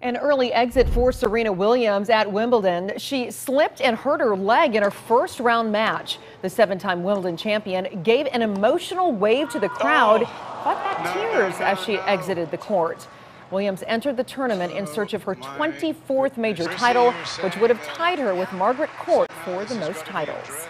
An early exit for Serena Williams at Wimbledon. She slipped and hurt her leg in her first round match. The seven time Wimbledon champion gave an emotional wave to the crowd, but back tears as she exited the court. Williams entered the tournament in search of her 24th major title, which would have tied her with Margaret Court for the most titles.